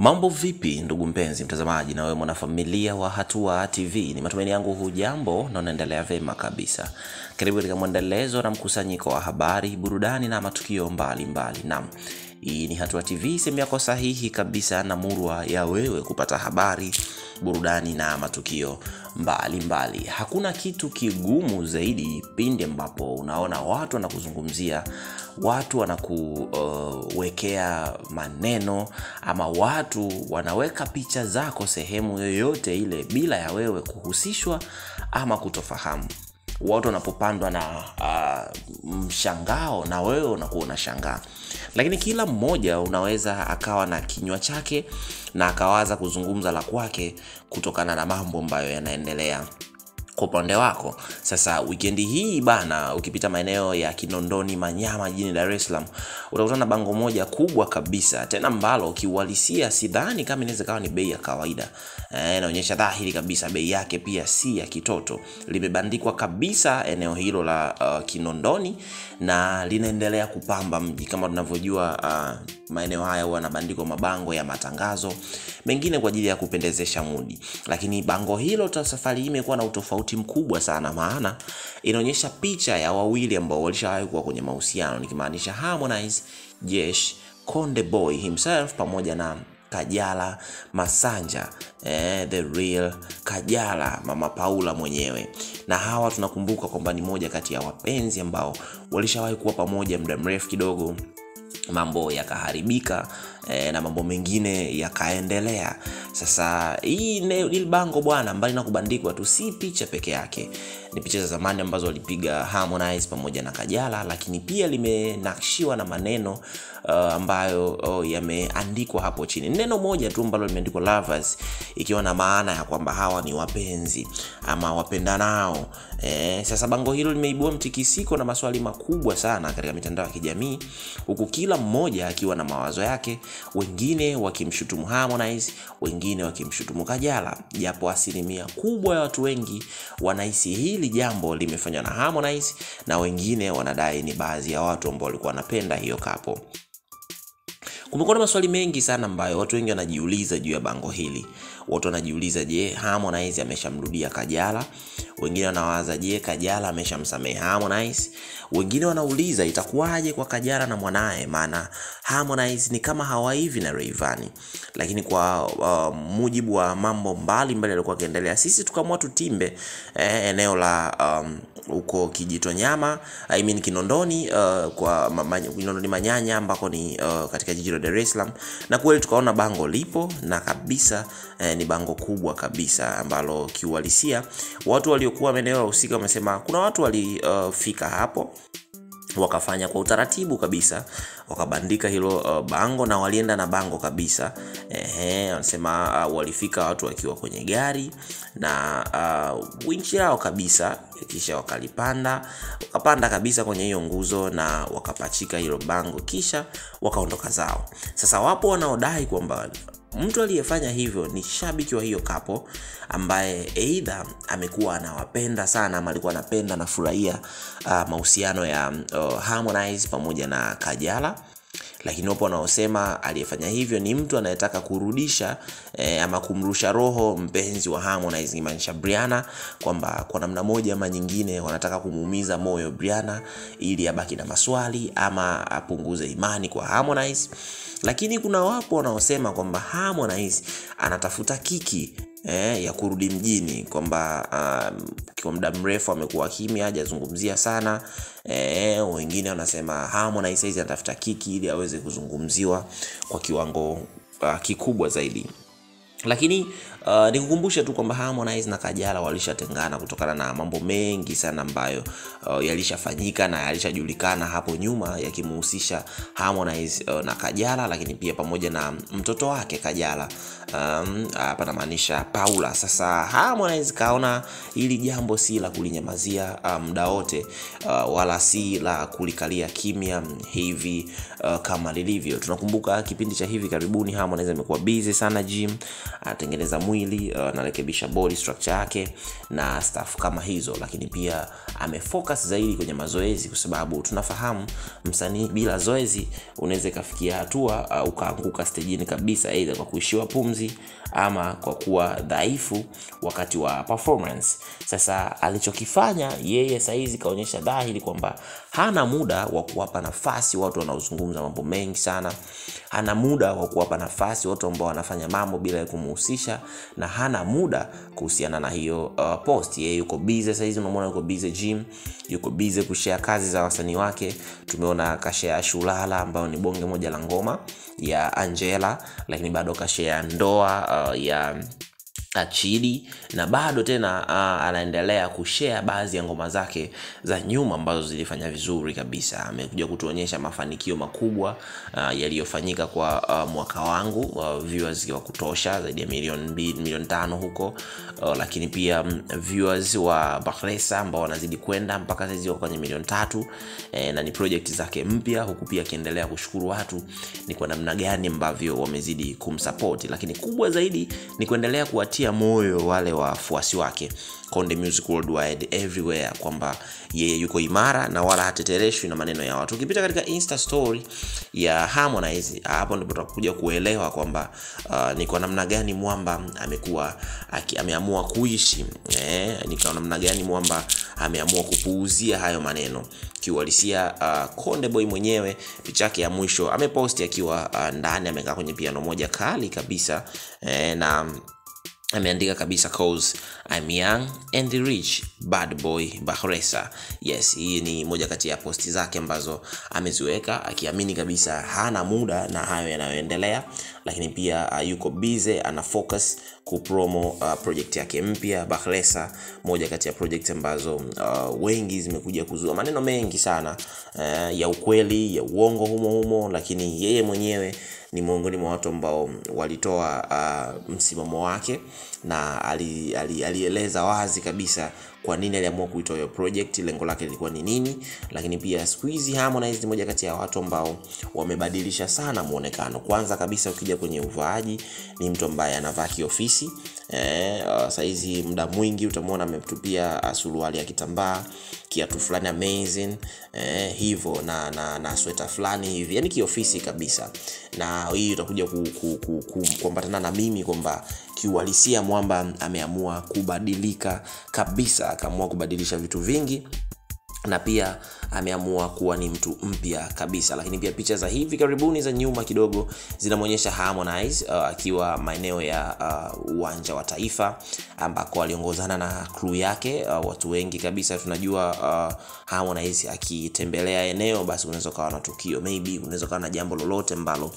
Mambo vipi ndugu mpenzi mtazamaji na wewe mwanafamilia wa Hatua TV, ni matumaini yangu hujambo na unaendelea vema kabisa. Karibu katika mwendelezo na mkusanyiko wa habari, burudani na matukio mbalimbali. Naam, hii ni Hatua TV, sehemu yako sahihi kabisa na murwa ya wewe kupata habari, burudani na matukio mbalimbali mbali. Hakuna kitu kigumu zaidi pindi ambapo unaona watu wanakuzungumzia, watu wanakuwekea uh, maneno ama watu wanaweka picha zako sehemu yoyote ile bila ya wewe kuhusishwa ama kutofahamu watu wanapopandwa na uh, mshangao na wewe unakuwa unashangaa. Lakini kila mmoja unaweza akawa na kinywa chake na akawaza kuzungumza la kwake kutokana na mambo ambayo yanaendelea kwa upande wako. Sasa wikendi hii bana ukipita maeneo ya kinondoni manyama jijini dar es salaam utakutana na bango moja kubwa kabisa. Tena mbalo kiuhalisia sidhani kama inaweza kawa ni bei ya kawaida. Eh, inaonyesha dhahiri kabisa bei yake pia si ya kitoto. Limebandikwa kabisa eneo hilo la uh, kinondoni na linaendelea kupamba mji. Kama tunavyojua uh, maeneo haya huwa yanabandikwa mabango ya matangazo mengine kwa ajili ya kupendezesha mudi. Lakini bango hilo safari hii imekuwa na utofauti mkubwa sana maana inaonyesha picha ya wawili ambao walishawahi kuwa kwenye mahusiano nikimaanisha harmonize jesh konde boy himself pamoja na kajala masanja eh, the real kajala mama paula mwenyewe. Na hawa tunakumbuka kwamba ni moja kati ya wapenzi ambao walishawahi kuwa pamoja muda mrefu kidogo mambo yakaharibika eh, na mambo mengine yakaendelea. Sasa hii hili bango bwana mbali na kubandikwa tu si picha peke yake. Ni picha za zamani ambazo walipiga harmonize pamoja na kajala lakini pia limenakshiwa na maneno uh, ambayo oh, yameandikwa hapo chini. Neno moja tu ambalo limeandikwa lovers ikiwa na maana ya kwamba hawa ni wapenzi ama wapendanao. Eh, sasa bango hilo limeibua mtikisiko na maswali makubwa sana katika mitandao ya kijamii huku kila mmoja akiwa na mawazo yake wengine wakimshutumu harmonize wengine wakimshutumu kajala. Japo asilimia kubwa ya watu wengi wanahisi hili jambo limefanywa na harmonize na wengine wanadai ni baadhi ya watu ambao walikuwa wanapenda hiyo kapo kumekuwa na maswali mengi sana ambayo watu wengi wanajiuliza juu ya bango hili. Watu wanajiuliza je harmonize ameshamrudia kajala? Wengine wanawaza je kajala ameshamsamehe harmonize? Wengine wanauliza itakuwaje kwa kajala na mwanaye? Maana harmonize ni kama hawaivi na Rayvanny. Lakini kwa uh, mujibu wa mambo mbalimbali yaliokuwa akiendelea sisi tukaamua tutimbe eh, eneo la um, huko kijitonyama I mean kinondoni uh, kwa ma, ma, manyanya ambako ni uh, katika jiji la dar es salaam. Na kweli tukaona bango lipo na kabisa eh, ni bango kubwa kabisa ambalo kiuhalisia watu waliokuwa maeneo ya husika wamesema kuna watu walifika uh, hapo wakafanya kwa utaratibu kabisa wakabandika hilo uh, bango na walienda na bango kabisa. Ehe wanasema uh, walifika watu wakiwa kwenye gari na uh, winchi yao kabisa kisha wakalipanda wakapanda kabisa kwenye hiyo nguzo na wakapachika hilo bango kisha wakaondoka zao. Sasa wapo wanaodai kwamba mtu aliyefanya hivyo ni shabiki wa hiyo kapo ambaye aidha amekuwa anawapenda sana ama alikuwa anapenda anafurahia uh, mahusiano ya uh, harmonize pamoja na kajala lakini wapo wanaosema aliyefanya hivyo ni mtu anayetaka kurudisha eh, ama kumrusha roho mpenzi wa harmonize kimaanisha briana kwamba kwa namna moja ama nyingine wanataka kumuumiza moyo briana ili abaki na maswali ama apunguze imani kwa harmonize. Lakini kuna wapo wanaosema kwamba harmonize anatafuta kiki eh, ya kurudi mjini kwamba um, kwa muda mrefu amekuwa kimya hajazungumzia sana. Eh, wengine wanasema harmonize saizi anatafuta kiki ili aweze kuzungumziwa kwa kiwango uh, kikubwa zaidi lakini uh, nikukumbushe tu kwamba harmonize na kajala walishatengana kutokana na mambo mengi sana ambayo uh, yalishafanyika na yalishajulikana hapo nyuma yakimhusisha harmonize uh, na kajala lakini pia pamoja na mtoto wake kajala. Um, namaanisha paula. Sasa harmonize kaona hili jambo si la kulinyamazia muda um, wote uh, wala si la kulikalia kimya hivi uh, kama lilivyo. Tunakumbuka kipindi cha hivi karibuni harmonize amekuwa busy sana gym anatengeneza mwili uh, anarekebisha body structure yake na staff kama hizo. Lakini pia amefocus zaidi kwenye mazoezi kwa sababu tunafahamu msanii bila zoezi unaweza ikafikia hatua uh, ukaanguka stejini kabisa aidha kwa kuishiwa pumzi ama kwa kuwa dhaifu wakati wa performance. Sasa alichokifanya yeye sahizi kaonyesha dhahiri kwamba hana muda wa kuwapa nafasi watu wanaozungumza mambo mengi sana. Hana muda wa kuwapa nafasi watu ambao wanafanya mambo bila ya kumuhusisha na hana muda kuhusiana na hiyo uh, post. Yeye yuko bize sahizi unamwona yuko bize gym yuko bize kushea kazi za wasanii wake. Tumeona kashea shulala ambayo ni bonge moja la ngoma ya angela lakini bado kashea ndoa uh, ya achidi na bado tena uh, anaendelea kushare baadhi ya ngoma zake za nyuma ambazo zilifanya vizuri kabisa. Amekuja kutuonyesha mafanikio makubwa uh, yaliyofanyika kwa uh, mwaka wangu uh, viewers wa kutosha zaidi ya milioni mbili milioni tano huko uh, lakini pia um, viewers wa bahresa ambao wanazidi kwenda mpaka saizi wako kwenye milioni tatu eh, na ni project zake mpya huku pia akiendelea kushukuru watu ni kwa namna gani ambavyo wamezidi kumsupport, lakini kubwa zaidi ni kuendelea kuwatia kuwatia moyo wale wafuasi wake. Konde music worldwide everywhere kwamba yeye yuko imara na wala hatetereshwi na maneno ya watu. Ukipita katika insta story ya harmonize hapo ndipo tutakuja kuelewa kwamba uh, ni kwa namna gani mwamba amekuwa ameamua kuishi eh, ni kwa namna gani mwamba ameamua kupuuzia hayo maneno. Kiuhalisia uh, konde boy mwenyewe picha yake ya mwisho ameposti akiwa uh, ndani amekaa kwenye piano moja kali kabisa eh, na ameandika kabisa cause I'm young and rich bad boy bahresa yes hii ni moja kati ya posti zake ambazo ameziweka akiamini kabisa hana muda na hayo yanayoendelea lakini pia uh, yuko bize ana focus kupromo uh, project yake mpya bahlesa moja kati ya project ambazo uh, wengi zimekuja kuzua maneno mengi sana uh, ya ukweli ya uongo humo humo lakini yeye mwenyewe ni miongoni mwa watu ambao walitoa uh, msimamo wake na alieleza ali, ali, wazi kabisa kwa nini aliamua kuitoa hiyo project lengo lake lilikuwa ni nini. Lakini pia siku hizi harmonize ni moja kati ya watu ambao wamebadilisha sana muonekano kwanza kabisa ukija kwenye uvaaji ni mtu ambaye anavaa kiofisi. Eh, saizi muda mwingi utamwona ametupia uh, suruali ya kitambaa kiatu fulani amazing eh, hivyo na, na, na sweta fulani hivi. Yani kiofisi kabisa. Na hii utakuja kuambatana ku, ku, ku, ku, na mimi kwamba kiuhalisia mwamba ameamua kubadilika kabisa akaamua kubadilisha vitu vingi na pia ameamua kuwa ni mtu mpya kabisa. Lakini pia picha za hivi karibuni za nyuma kidogo zinamwonyesha harmonize uh, akiwa maeneo ya uwanja uh, wa taifa ambako aliongozana na crew yake uh, watu wengi kabisa. Tunajua uh, harmonize akitembelea eneo basi unaweza ukawa na tukio. Maybe unaweza ukawa na jambo lolote ambalo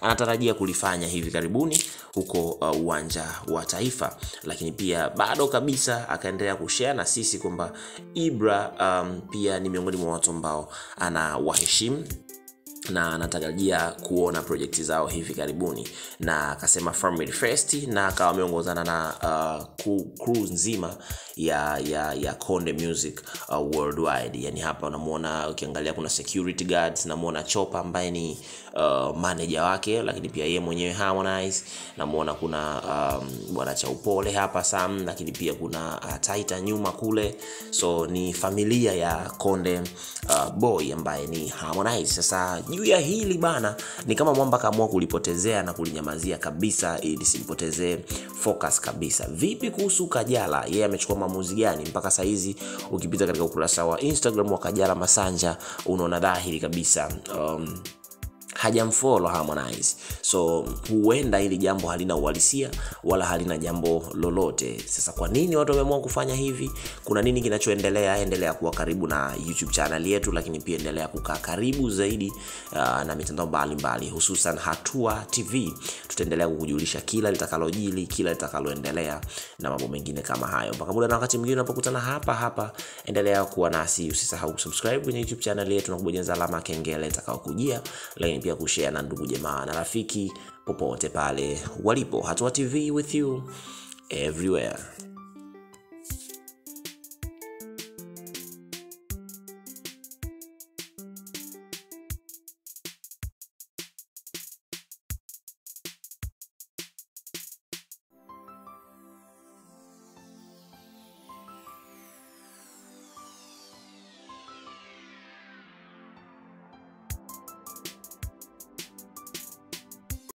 anatarajia kulifanya hivi karibuni huko uwanja uh, wa taifa. Lakini pia bado kabisa akaendelea kushare na sisi kwamba ibra um, pia ni miongoni mwa watu ambao ana waheshimu na anatarajia kuona projekti zao hivi karibuni. Na akasema family first na akawa ameongozana na uh, crew nzima ya ya ya konde music uh, worldwide. Yani hapa unamwona ukiangalia kuna security guards namwona chopa ambaye ni uh, manager wake lakini pia yeye mwenyewe harmonize. Namwona kuna um, bwana cha upole hapa sam lakini pia kuna uh, taita nyuma kule. So ni familia ya konde uh, boy ambaye ni harmonize. Sasa juu ya hili bana ni kama mwamba kaamua kulipotezea na kulinyamazia kabisa ili simpotezee focus kabisa. Vipi kuhusu kajala? Yeye amechukua maamuzi gani? Mpaka saa hizi? ukipita katika ukurasa wa instagram wa kajala masanja unaona dhahiri kabisa. Um, hajamfollow Harmonize. So huenda hili jambo halina uhalisia wala halina jambo lolote. Sasa kwa nini watu wameamua kufanya hivi? Kuna nini kinachoendelea? Endelea kuwa karibu na YouTube channel yetu, lakini pia endelea kukaa karibu zaidi uh, na mitandao mbalimbali, hususan Hatua TV. Tutaendelea kukujulisha kila litakalojili, kila litakaloendelea na mambo mengine kama hayo. Mpaka muda na wakati mwingine unapokutana hapa hapa, endelea kuwa nasi. Usisahau kusubscribe kwenye YouTube channel yetu na kubonyeza alama kengele itakayokujia, lakini pia kushare na ndugu jamaa na rafiki popote pale walipo. Hatua TV with you everywhere.